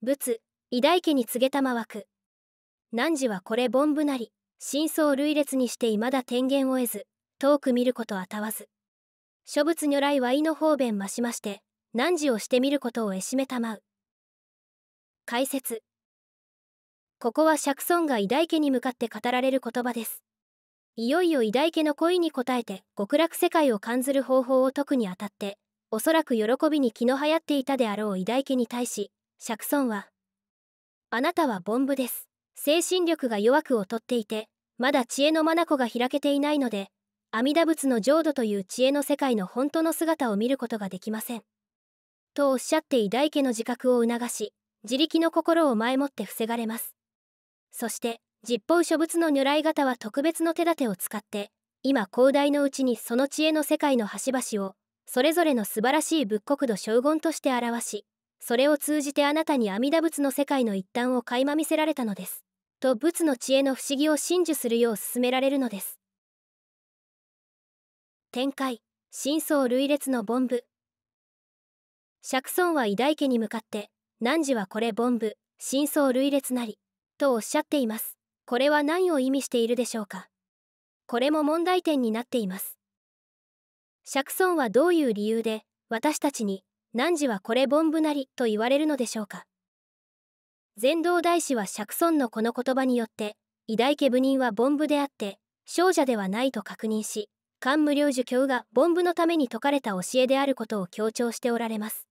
仏偉大家に告げたま枠汝はこれ凡夫なり真相類列にして未だ天元を得ず遠く見ることあたわず。諸仏如来は意の方便増しまして汝をしてみることをえしめたまう。解説。ここは釈尊が偉大家に向かって語られる言葉です。いよいよ偉大家の恋に応えて極楽世界を感ずる方法を説くにあたっておそらく喜びに気の流行っていたであろう偉大家に対し釈尊は「あなたは凡夫です。精神力が弱く劣っていてまだ知恵の眼が開けていないので阿弥陀仏の浄土という知恵の世界の本当の姿を見ることができません」とおっしゃって偉大家の自覚を促し自力の心を前もって防がれます。そして実法諸仏の如来方は特別の手立てを使って今広大のうちにその知恵の世界の端々をそれぞれの素晴らしい仏国土将軍として表しそれを通じてあなたに阿弥陀仏の世界の一端を垣間見せられたのです。と仏の知恵の不思議を真珠するよう勧められるのです。展開。真相類列の凡夫。釈尊は偉大家に向かって汝はこれ凡夫。真相類列なりとおっしゃっています。これは何を意味しているでしょうか。これも問題点になっています。釈尊はどういう理由で私たちに汝はこれ凡夫なりと言われるのでしょうか。禅道大師は釈尊のこの言葉によって偉大家部人は凡夫であって少者ではないと確認し漢無量寿教が凡夫のために説かれた教えであることを強調しておられます。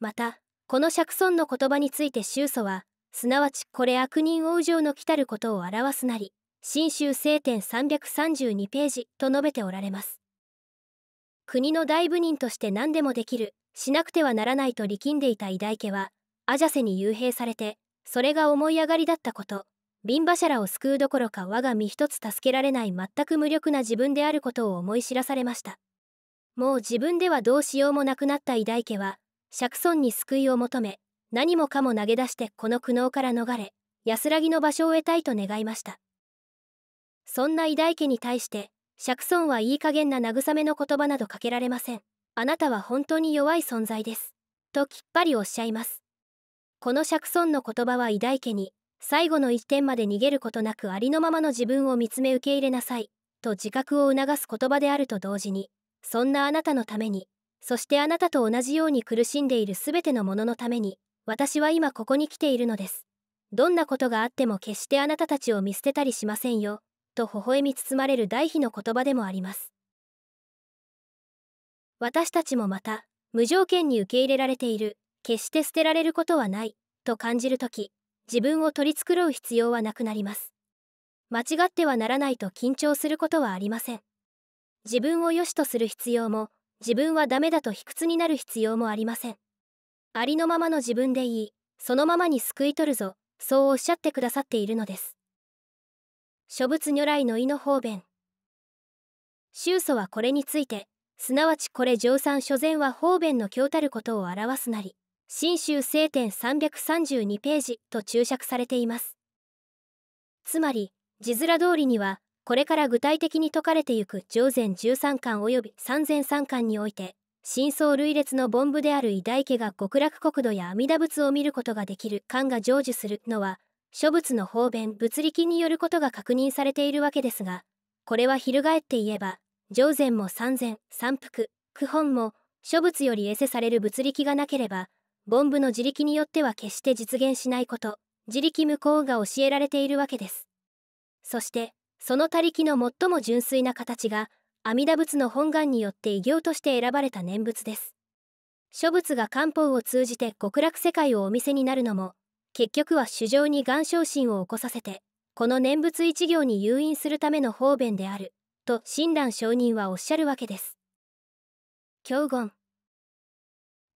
またこの釈尊の言葉について宗祖はすなわちこれ悪人往生の来たることを表すなり新宗聖典332ページと述べておられます。国の大部人として何でもできるしなくてはならないと力んでいた偉大家はアジャセに幽閉されてそれが思い上がりだったことビンバシャラを救うどころか我が身一つ助けられない全く無力な自分であることを思い知らされました。もう自分ではどうしようもなくなった偉大家は釈尊に救いを求め何もかも投げ出してこの苦悩から逃れ安らぎの場所を得たいと願いました。そんな偉大家に対して釈尊はいい加減な慰めの言葉などかけられません。あなたは本当に弱い存在です。ときっぱりおっしゃいます。この釈尊の言葉は偉大家に最後の一点まで逃げることなくありのままの自分を見つめ受け入れなさい。と自覚を促す言葉であると同時にそんなあなたのためにそしてあなたと同じように苦しんでいる全てのもののために私は今ここに来ているのです。どんなことがあっても決してあなたたちを見捨てたりしませんよ。と微笑み包まれる大悲の言葉でもあります。私たちもまた無条件に受け入れられている。決して捨てられることはない。と感じる時自分を取り繕う必要はなくなります。間違ってはならないと緊張することはありません。自分を良しとする必要も自分はダメだと卑屈になる必要もありません。ありのままの自分でいい。そのままに救い取るぞ。そうおっしゃってくださっているのです。諸仏如来の意の方便宗祖はこれについてすなわちこれ上算諸前は方便の経たることを表すなり新宗聖典332ページと注釈されています。つまり字面通りにはこれから具体的に説かれてゆく上前13巻及び三前3巻において真相類列の凡夫である偉大家が極楽国土や阿弥陀仏を見ることができる漢が成就するのは諸仏の方便物力によることが確認されているわけですがこれは翻って言えば上前も三前三福九本も諸仏より得せされる物力がなければ凡夫の自力によっては決して実現しないこと自力無効が教えられているわけです。そしてその他力の最も純粋な形が阿弥陀仏の本願によって偉業として選ばれた念仏です。諸仏が漢方を通じて極楽世界をお見せになるのも結局は主情に願昇心を起こさせてこの念仏一行に誘引するための方便であると親鸞上人はおっしゃるわけです。教言。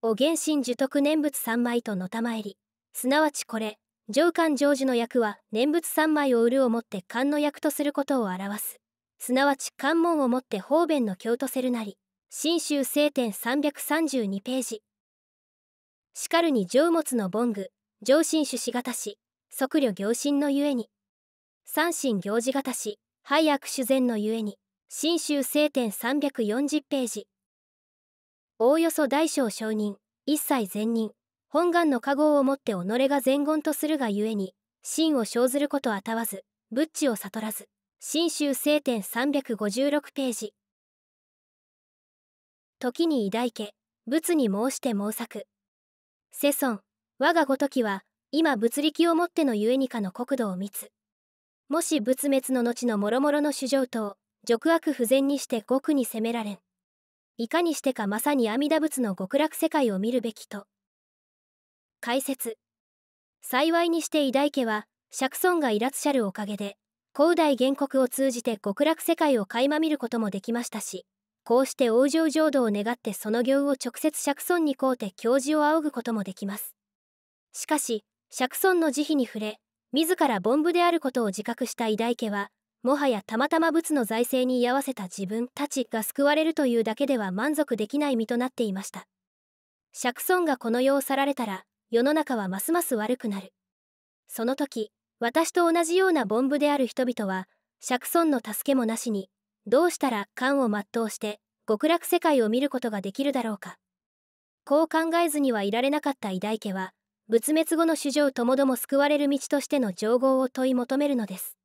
お原神受徳念仏三枚とのたまえり。すなわちこれ上官成就の役は念仏三枚を売るをもって官の役とすることを表す。すなわち関門をもって方便の経とせるなり新州聖典332ページ。しかるに上物の凡具。上心主し型し測量行進のゆえに。三心行事型し配悪主前のゆえに新州聖典340ページ。おおよそ大小承認一切善人本願の加護をもって己が前言とするがゆえに真を生ずることあたわず仏地を悟らず新州聖典356ページ。時に偉大家仏に申して申作。世尊我がごときは今物力をもってのゆえにかの国土を見つ。もし仏滅の後の諸々の主情と俗悪不全にして極に責められん。いかにしてかまさに阿弥陀仏の極楽世界を見るべきと。解説。幸いにして偉大家は釈尊がイラつしゃるおかげで古代原告を通じて極楽世界を垣間見ることもできましたしこうして往生浄土を願ってその行を直接釈尊にこうて教示を仰ぐこともできます。しかし釈尊の慈悲に触れ自ら凡夫であることを自覚した偉大家はもはやたまたま仏の財政に居合わせた自分たちが救われるというだけでは満足できない身となっていました。釈尊がこの世を去られたら世の中はますます悪くなる。その時私と同じような凡夫である人々は釈尊の助けもなしにどうしたら官を全うして極楽世界を見ることができるだろうか。こう考えずにはいられなかった偉大家は仏滅後の主情ともども救われる道としての情報を問い求めるのです。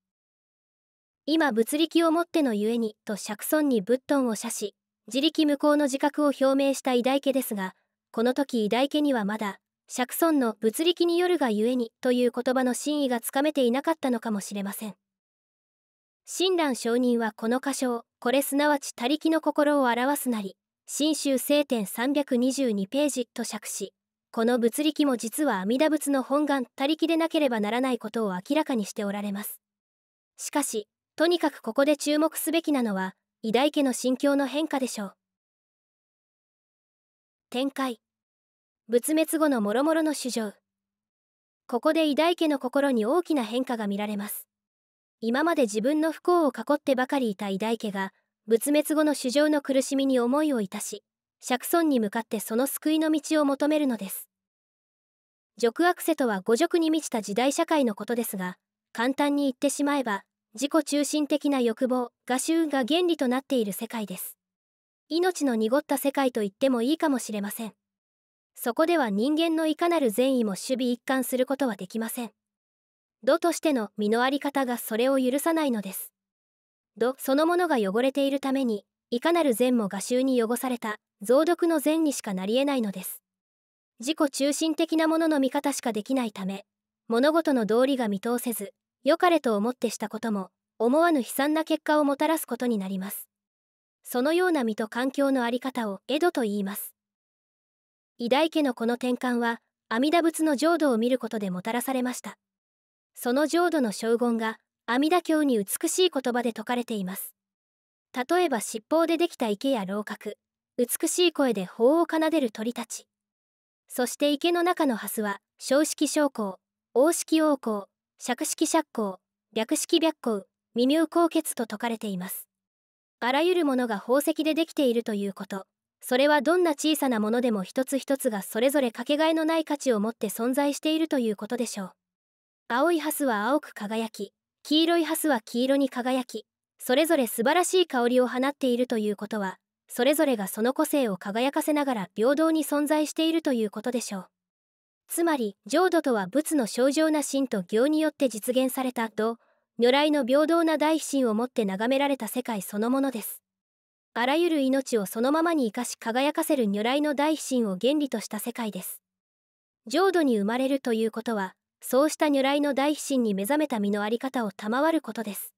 今仏力をもってのゆえにと釈尊に仏頓を射し自力無効の自覚を表明した偉大家ですがこの時偉大家にはまだ釈尊の仏力によるがゆえにという言葉の真意がつかめていなかったのかもしれません。親鸞上人はこの箇所をこれすなわち他力の心を表すなり新州聖典322ページと釈しこの物力も実は阿弥陀仏の本願他力でなければならないことを明らかにしておられます。しかしとにかくここで注目すべきなのは偉大家の心境の変化でしょう。展開。仏滅後の諸々の主情ここで偉大家の心に大きな変化が見られます。今まで自分の不幸を囲ってばかりいた偉大家が仏滅後の主情の苦しみに思いをいたし釈尊に向かってその救いの道を求めるのです。俗悪世とは誤辱に満ちた時代社会のことですが簡単に言ってしまえば自己中心的な欲望画集が原理となっている世界です。命の濁った世界と言ってもいいかもしれません。そこでは人間のいかなる善意も守備一貫することはできません。度としての身のあり方がそれを許さないのです。度そのものが汚れているためにいかなる善も画集に汚された増読の善にしかなり得ないのです。自己中心的なものの見方しかできないため物事の道理が見通せず良かれと思ってしたことも思わぬ悲惨な結果をもたらすことになります。そのような身と環境のあり方を江戸と言います。偉大家のこの転換は阿弥陀仏の浄土を見ることでもたらされました。その浄土の将軍が阿弥陀経に美しい言葉で説かれています。例えば七宝でできた池や楼閣美しい声で法を奏でる鳥たち。そして池の中の蓮は小式小光王式王光釈式釈光略式白光未明高血と説かれています。あらゆるものが宝石でできているということ。それはどんな小さなものでも一つ一つがそれぞれかけがえのない価値を持って存在しているということでしょう。青い蓮は青く輝き黄色い蓮は黄色に輝きそれぞれ素晴らしい香りを放っているということはそれぞれがその個性を輝かせながら平等に存在しているということでしょう。つまり浄土とは仏の正常な心と行によって実現されたと如来の平等な大心をもって眺められた世界そのものです。あらゆる命をそのままに生かし輝かせる如来の大心を原理とした世界です。浄土に生まれるということはそうした如来の大心に目覚めた身の在り方を賜ることです。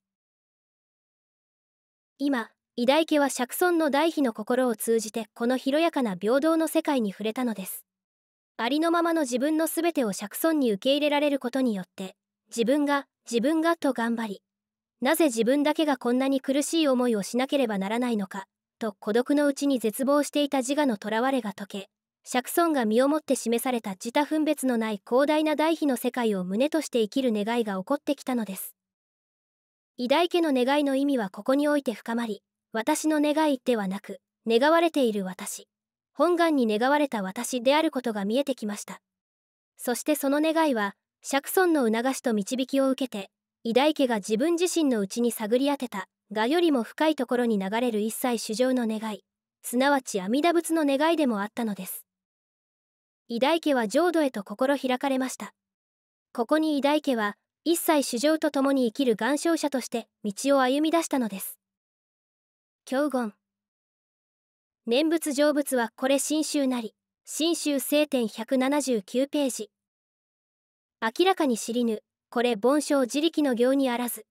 今偉大家は釈尊の大悲の心を通じてこの広やかな平等の世界に触れたのです。ありのままの自分の全てを釈尊に受け入れられることによって自分が自分がと頑張りなぜ自分だけがこんなに苦しい思いをしなければならないのかと孤独のうちに絶望していた自我の囚われが解け釈尊が身をもって示された自他分別のない広大な大悲の世界を胸として生きる願いが起こってきたのです。偉大家の願いの意味はここにおいて深まり私の願いではなく願われている私。本願に願われた私であることが見えてきました。そしてその願いは釈尊の促しと導きを受けて偉大家が自分自身のうちに探り当てたがよりも深いところに流れる一切主情の願い。すなわち阿弥陀仏の願いでもあったのです。偉大家は浄土へと心開かれました。ここに偉大家は一切主情と共に生きる願唱者として道を歩み出したのです。教言。念仏成仏はこれ新宗なり新宗聖典179ページ。明らかに知りぬこれ凡章自力の行にあらず。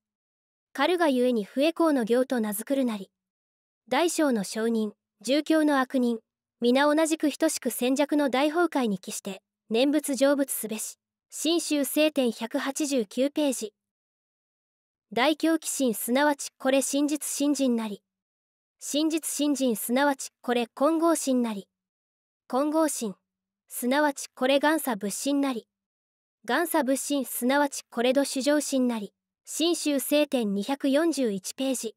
狩るがゆえに不栄光の行と名付くるなり。大小の証人重教の悪人皆同じく等しく戦弱の大崩壊に帰して念仏成仏すべし。新州聖典189ページ。大狂気心すなわちこれ真実信心なり。真実信心すなわちこれ混合心なり。混合心すなわちこれ元佐仏心なり。元佐仏心すなわちこれど主情心なり。新州聖典241ページ。